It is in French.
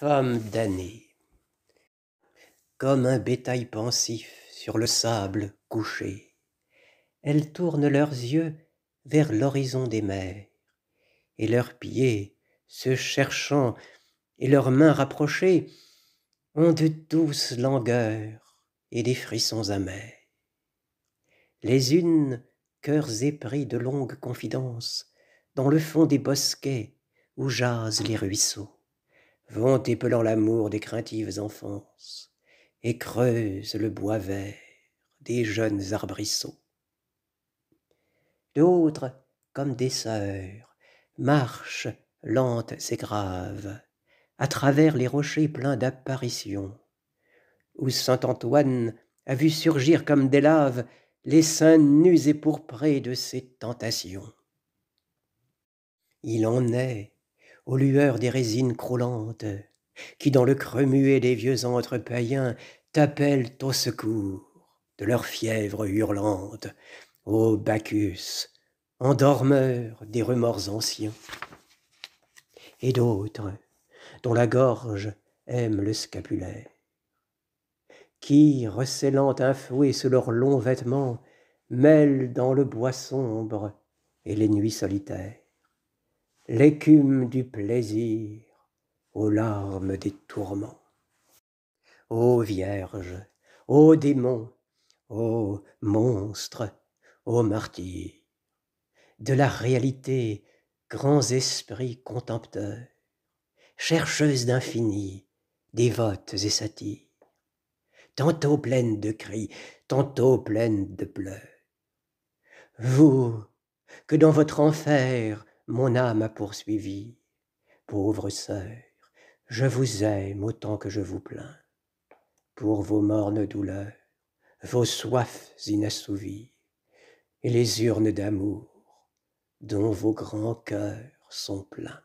Femmes damnées, comme un bétail pensif sur le sable couché, elles tournent leurs yeux vers l'horizon des mers, et leurs pieds, se cherchant, et leurs mains rapprochées, ont de douces langueurs et des frissons amers. Les unes, cœurs épris de longues confidences, dans le fond des bosquets où jasent les ruisseaux, vont épelant l'amour des craintives enfances et creusent le bois vert des jeunes arbrisseaux. D'autres, comme des sœurs, marchent lentes et graves à travers les rochers pleins d'apparitions, où saint Antoine a vu surgir comme des laves les seins nus et pourprés de ses tentations. Il en est aux lueurs des résines croulantes, qui dans le creux muet des vieux antres païens t'appellent au secours de leur fièvre hurlante, ô Bacchus, endormeur des remords anciens. Et d'autres, dont la gorge aime le scapulaire, qui, recélant un fouet sous leurs longs vêtements, mêlent dans le bois sombre et les nuits solitaires l'écume du plaisir aux larmes des tourments. Ô Vierge, ô démon, ô monstre, ô martyr, de la réalité, grands esprits contempteurs, chercheuses d'infini, dévotes et satires, tantôt pleines de cris, tantôt pleines de pleurs. Vous, que dans votre enfer mon âme a poursuivi. Pauvre sœur, je vous aime autant que je vous plains. Pour vos mornes douleurs, vos soifs inassouvies, et les urnes d'amour dont vos grands cœurs sont pleins.